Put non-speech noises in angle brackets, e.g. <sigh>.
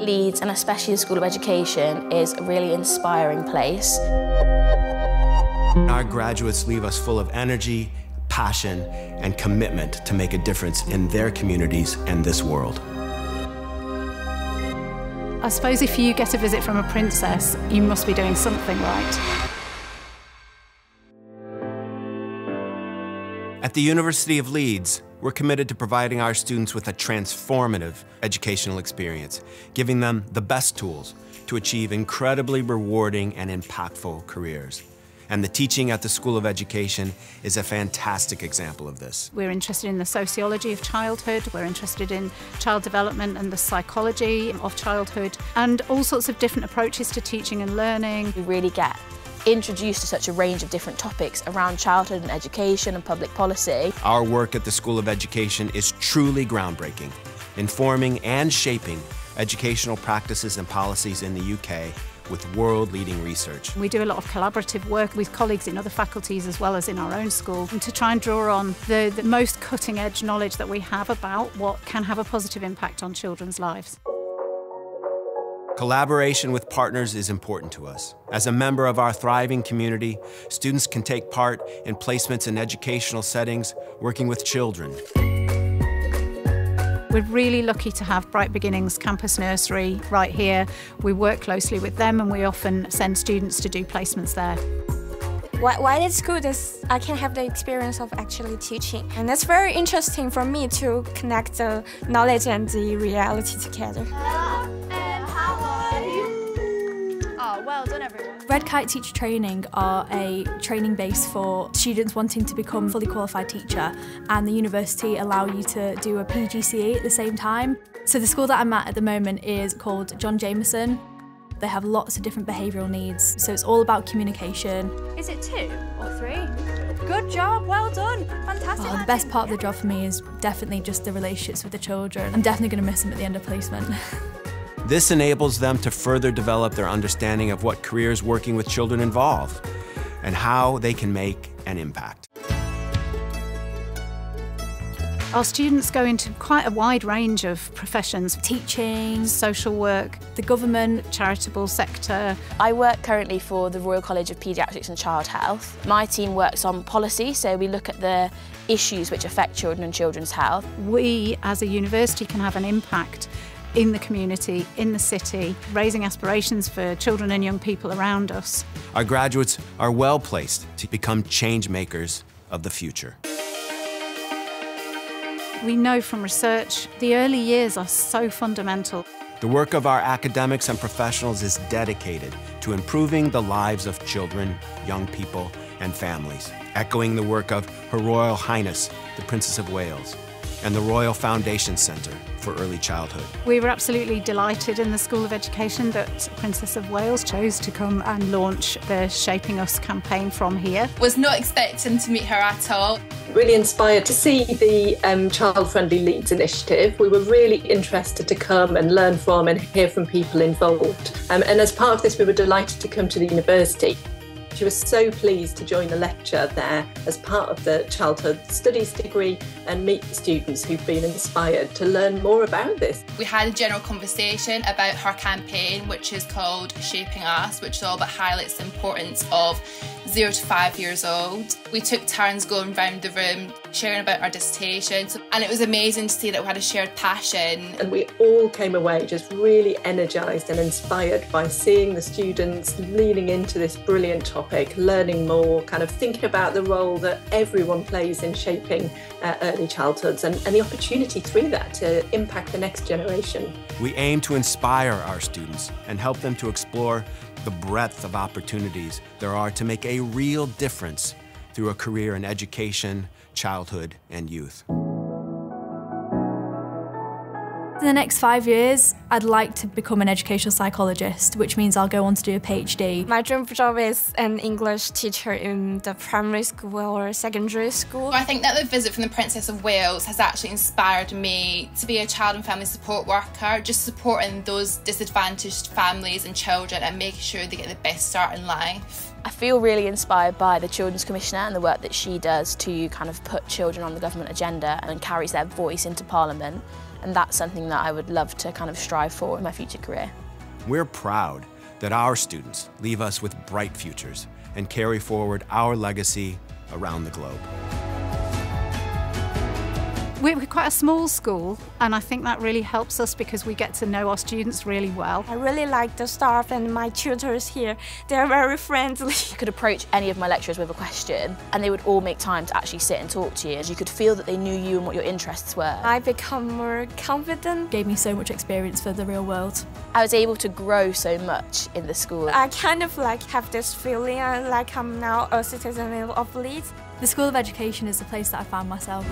Leeds, and especially the School of Education, is a really inspiring place. Our graduates leave us full of energy, passion, and commitment to make a difference in their communities and this world. I suppose if you get a visit from a princess, you must be doing something right. At the University of Leeds, we're committed to providing our students with a transformative educational experience, giving them the best tools to achieve incredibly rewarding and impactful careers. And the teaching at the School of Education is a fantastic example of this. We're interested in the sociology of childhood, we're interested in child development and the psychology of childhood, and all sorts of different approaches to teaching and learning. We really get introduced to such a range of different topics around childhood and education and public policy. Our work at the School of Education is truly groundbreaking, informing and shaping educational practices and policies in the UK with world-leading research. We do a lot of collaborative work with colleagues in other faculties as well as in our own school to try and draw on the, the most cutting-edge knowledge that we have about what can have a positive impact on children's lives. Collaboration with partners is important to us. As a member of our thriving community, students can take part in placements in educational settings working with children. We're really lucky to have Bright Beginnings Campus Nursery right here. We work closely with them and we often send students to do placements there. While at school, this, I can have the experience of actually teaching. And that's very interesting for me to connect the knowledge and the reality together. Oh, well done everyone. Red Kite Teacher Training are a training base for students wanting to become fully qualified teacher and the university allow you to do a PGCE at the same time. So the school that I'm at at the moment is called John Jamieson. They have lots of different behavioural needs, so it's all about communication. Is it two or three? Good job, well done, fantastic. Oh, the best part of the job for me is definitely just the relationships with the children. I'm definitely going to miss them at the end of placement. <laughs> This enables them to further develop their understanding of what careers working with children involve and how they can make an impact. Our students go into quite a wide range of professions teaching, social work, the government, charitable sector. I work currently for the Royal College of Paediatrics and Child Health. My team works on policy, so we look at the issues which affect children and children's health. We as a university can have an impact in the community, in the city, raising aspirations for children and young people around us. Our graduates are well placed to become change makers of the future. We know from research the early years are so fundamental. The work of our academics and professionals is dedicated to improving the lives of children, young people, and families, echoing the work of Her Royal Highness, the Princess of Wales, and the Royal Foundation Centre for Early Childhood. We were absolutely delighted in the School of Education that Princess of Wales chose to come and launch the Shaping Us campaign from here. Was not expecting to meet her at all. Really inspired to see the um, Child Friendly Leeds initiative. We were really interested to come and learn from and hear from people involved. Um, and as part of this, we were delighted to come to the university. She was so pleased to join the lecture there as part of the childhood studies degree and meet the students who've been inspired to learn more about this. We had a general conversation about her campaign, which is called Shaping Us, which is all about highlights the importance of zero to five years old. We took turns going round the room, sharing about our dissertation, and it was amazing to see that we had a shared passion. And we all came away just really energised and inspired by seeing the students leaning into this brilliant topic, learning more, kind of thinking about the role that everyone plays in shaping uh, early childhoods and, and the opportunity through that to impact the next generation. We aim to inspire our students and help them to explore the breadth of opportunities there are to make a real difference through a career in education, childhood, and youth. In the next five years, I'd like to become an educational psychologist, which means I'll go on to do a PhD. My dream job is an English teacher in the primary school or secondary school. I think that the visit from the Princess of Wales has actually inspired me to be a child and family support worker, just supporting those disadvantaged families and children and making sure they get the best start in life. I feel really inspired by the Children's Commissioner and the work that she does to kind of put children on the government agenda and carries their voice into Parliament. And that's something that I would love to kind of strive for in my future career. We're proud that our students leave us with bright futures and carry forward our legacy around the globe. We're quite a small school, and I think that really helps us because we get to know our students really well. I really like the staff and my tutors here. They're very friendly. You could approach any of my lecturers with a question, and they would all make time to actually sit and talk to you. You could feel that they knew you and what your interests were. I become more confident. Gave me so much experience for the real world. I was able to grow so much in the school. I kind of like have this feeling uh, like I'm now a citizen of Leeds. The School of Education is the place that I found myself.